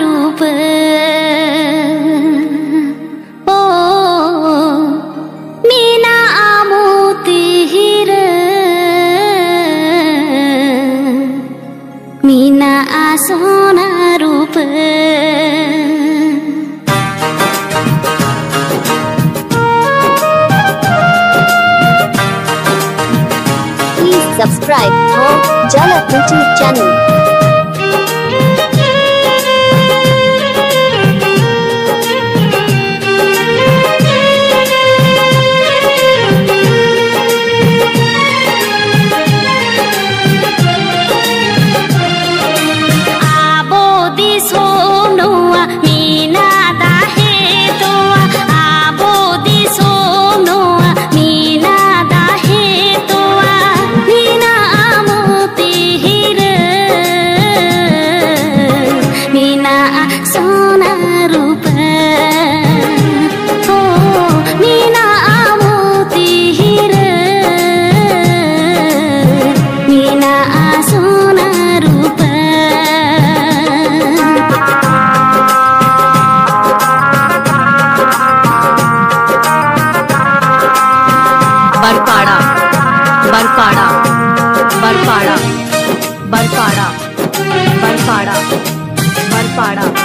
रूप ओ मीना आमोती हिर मीना आसोना रूप Please subscribe to Jala YouTube channel. बरपाड़ा बरपाड़ा बरपाड़ा बरपाड़ा बरपाड़ा बरपाड़ा।